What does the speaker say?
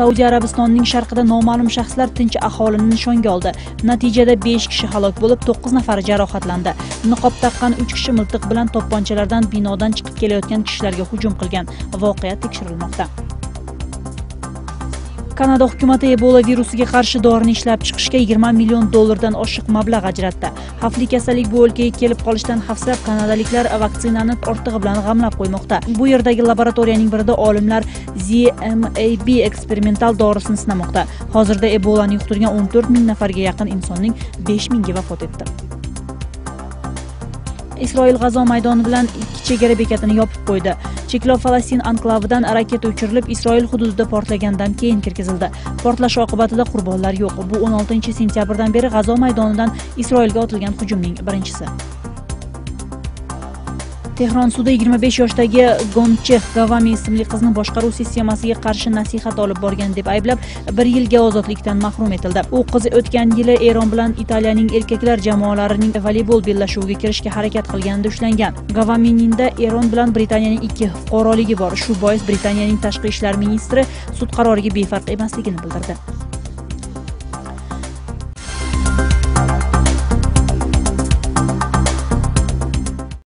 saudiya arabistonining sharqida noma'lum shaxslar tinch aholini nishonga oldi. Natijada besh kishi halok bo'lib to'qqiz nafari jarohatlandi. Niqob taqqan uch kishi miltiq bilan to'pponchalardan binodan chiqib kelayotgan kishilarga hujum qilgan. Voqea tekshirilmoqda. Kanada hukumati ebola virusiga qarshi dorini ishlab chiqishga 20 million dollardan oshiq mablag' ajratdi. Xavfli kasallik bu o'lkaga kelib qolishdan xavfsirab kanadaliklar vaksinani ortig'i bilan g'amlab qo'ymoqda. Bu yerdagi laboratoriyaning birida olimlar zmab eksperimental dorisini sinamoqda. Hozirda ebolani yuqtirgan 14 ming nafarga yaqin insonning besh mingi vafot etdi. Isroil g'azo maydoni bilan ikki chegara bekatini yopib qo'ydi. Cheklov falastin anklavidan raketa uchirilib isroil hududida portlagandan keyin kirgizildi. Portlash oqibatida qurbonlar yo'q. Bu 16 sentyabrdan beri g'azo maydonidan isroilga otilgan hujumning birinchisi. Tehron sudi 25 yoshdagi gonchex gavami ismli qizni boshqaruv sistemasiga qarshi nasihat olib borgan deb ayblab bir yilga ozodlikdan mahrum etildi. U qiz o'tgan yili eron bilan italiyaning erkaklar jamoalarining voleybol bellashuviga kirishga harakat qilganida ushlangan. Gavamininda eron bilan britaniyaning ikki fuqaroligi bor. Shu bois britaniyaning tashqi ishlar ministri sud qaroriga befarq emasligini bildirdi.